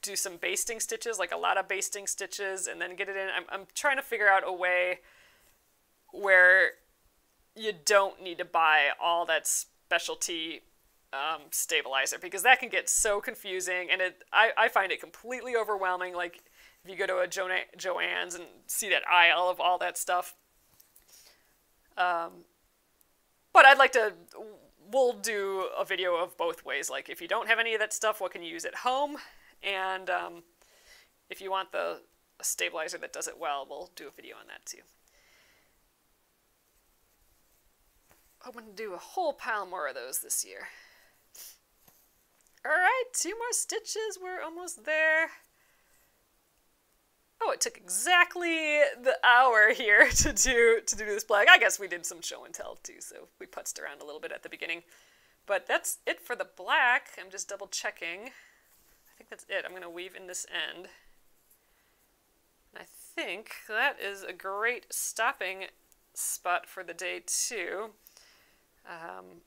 do some basting stitches, like a lot of basting stitches and then get it in. I'm, I'm trying to figure out a way where you don't need to buy all that specialty um, stabilizer because that can get so confusing and it I, I find it completely overwhelming like if you go to a jo- Joann's and see that aisle of all that stuff um, but I'd like to we'll do a video of both ways like if you don't have any of that stuff what can you use at home and um, if you want the stabilizer that does it well we'll do a video on that too Hoping to do a whole pile more of those this year. Alright, two more stitches. We're almost there. Oh, it took exactly the hour here *laughs* to do to do this black. I guess we did some show and tell too, so we putzed around a little bit at the beginning. But that's it for the black. I'm just double checking. I think that's it. I'm going to weave in this end. And I think that is a great stopping spot for the day too. Um,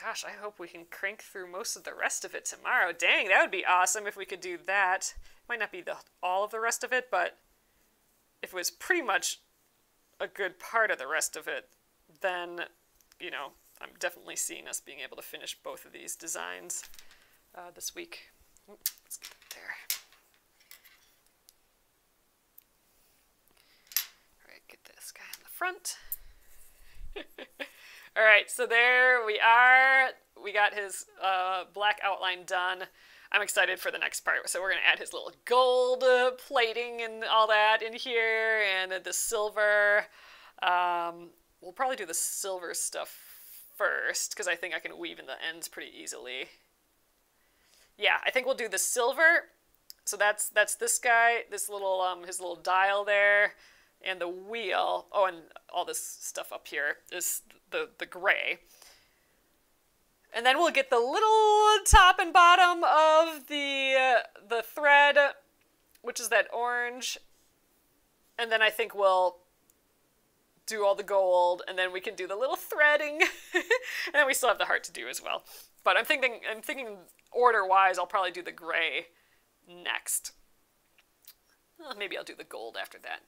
gosh, I hope we can crank through most of the rest of it tomorrow. Dang, that would be awesome if we could do that. Might not be the all of the rest of it, but if it was pretty much a good part of the rest of it, then, you know, I'm definitely seeing us being able to finish both of these designs uh, this week. let's get there. All right, get this guy in the front. *laughs* All right, so there we are. We got his uh, black outline done. I'm excited for the next part. So we're going to add his little gold uh, plating and all that in here and the silver. Um, we'll probably do the silver stuff first because I think I can weave in the ends pretty easily. Yeah, I think we'll do the silver. So that's that's this guy, this little um his little dial there and the wheel, oh, and all this stuff up here is the, the gray. And then we'll get the little top and bottom of the, uh, the thread, which is that orange. And then I think we'll do all the gold, and then we can do the little threading. *laughs* and then we still have the heart to do as well. But I'm thinking, I'm thinking order-wise, I'll probably do the gray next. Well, maybe I'll do the gold after that.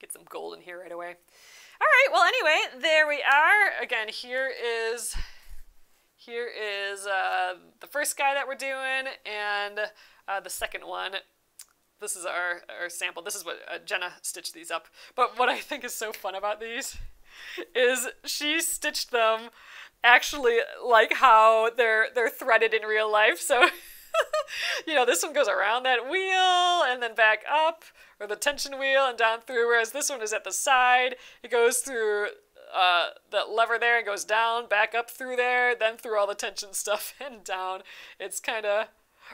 Get some gold in here right away. All right, well, anyway, there we are. Again, here is here is uh, the first guy that we're doing, and uh, the second one. This is our, our sample. This is what uh, Jenna stitched these up. But what I think is so fun about these is she stitched them actually like how they're they're threaded in real life. So *laughs* you know, this one goes around that wheel and then back up, or the tension wheel and down through, whereas this one is at the side. It goes through uh, that lever there and goes down, back up through there, then through all the tension stuff *laughs* and down. It's kind of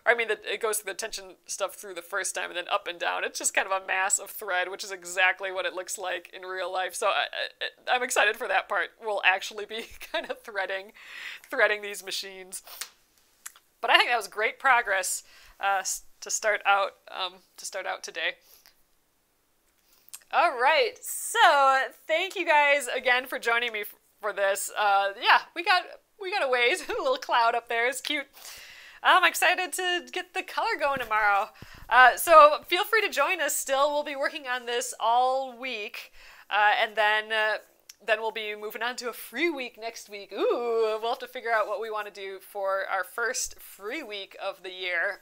I mean, it goes through the tension stuff through the first time and then up and down. It's just kind of a mass of thread, which is exactly what it looks like in real life. So I, I, I'm excited for that part. We'll actually be *laughs* kind of threading, threading these machines. But I think that was great progress uh, to start out um, to start out today. All right, so thank you guys again for joining me for this. Uh, yeah, we got we got a ways. *laughs* a little cloud up there is cute. I'm excited to get the color going tomorrow. Uh, so feel free to join us. Still, we'll be working on this all week, uh, and then uh, then we'll be moving on to a free week next week. Ooh, we'll have to figure out what we want to do for our first free week of the year.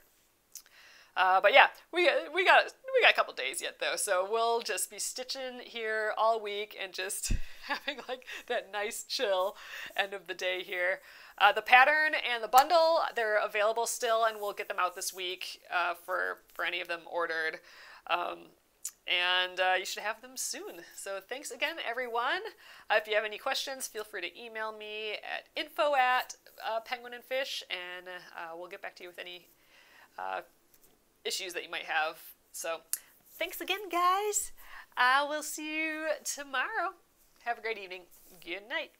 Uh, but yeah, we we got we got a couple days yet though, so we'll just be stitching here all week and just *laughs* having like that nice chill end of the day here. Uh, the pattern and the bundle they're available still, and we'll get them out this week uh, for for any of them ordered. Um, and uh, you should have them soon. So thanks again, everyone. Uh, if you have any questions, feel free to email me at info at uh, penguin and fish, and uh, we'll get back to you with any uh, issues that you might have. So thanks again, guys. I will see you tomorrow. Have a great evening. Good night.